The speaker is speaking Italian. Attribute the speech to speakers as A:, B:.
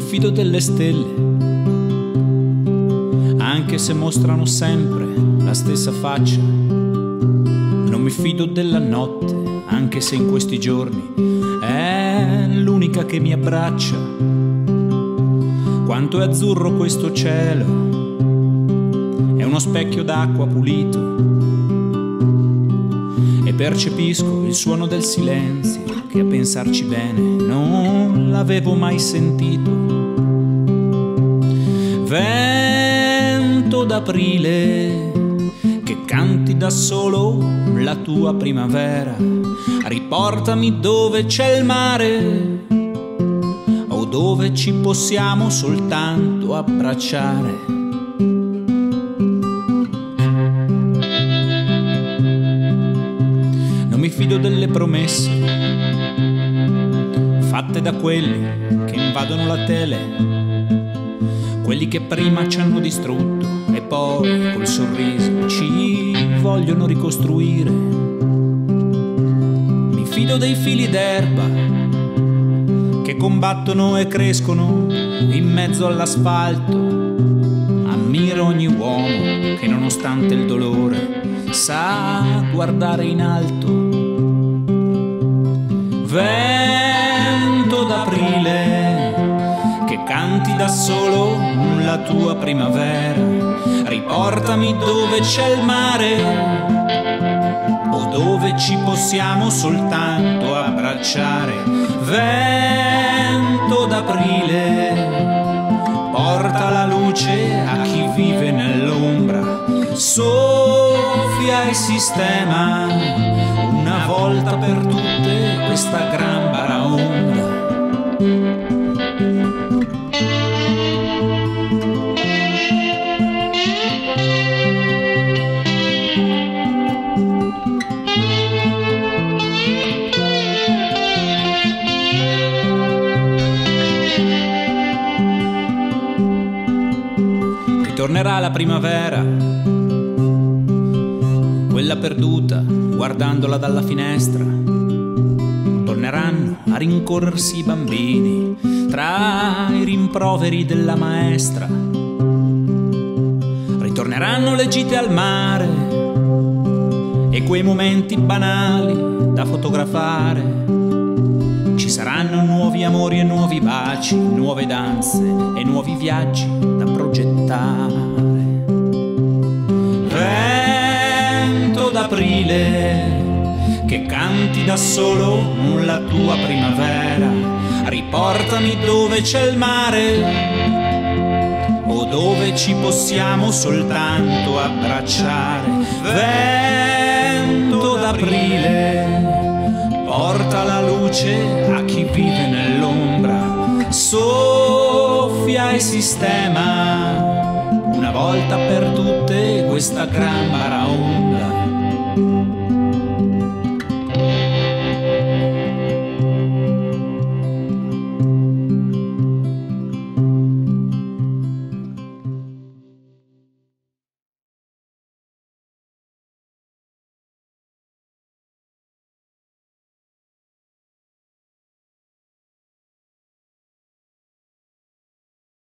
A: fido delle stelle, anche se mostrano sempre la stessa faccia. Non mi fido della notte, anche se in questi giorni è l'unica che mi abbraccia. Quanto è azzurro questo cielo, è uno specchio d'acqua pulito. Percepisco il suono del silenzio che a pensarci bene non l'avevo mai sentito. Vento d'aprile che canti da solo la tua primavera, riportami dove c'è il mare o dove ci possiamo soltanto abbracciare. Fido delle promesse fatte da quelli che invadono la tele, quelli che prima ci hanno distrutto e poi col sorriso ci vogliono ricostruire. Mi fido dei fili d'erba che combattono e crescono in mezzo all'asfalto. Ammiro ogni uomo che nonostante il dolore sa guardare in alto. Vento d'aprile che canti da solo la tua primavera, riportami dove c'è il mare o dove ci possiamo soltanto abbracciare. Vento d'aprile porta la luce a chi vive nell'ombra, il sistema una volta per tutte questa gran baraonda. Ritornerà la primavera, quella perduta, guardandola dalla finestra. Torneranno a rincorrersi i bambini tra i rimproveri della maestra. Ritorneranno le gite al mare e quei momenti banali da fotografare. Ci saranno nuovi amori e nuovi baci, nuove danze e nuovi viaggi che canti da solo la tua primavera, riportami dove c'è il mare o dove ci possiamo soltanto abbracciare. Vento d'aprile porta la luce a chi vive nell'ombra, soffia il sistema una volta per tutte questa gran baraonda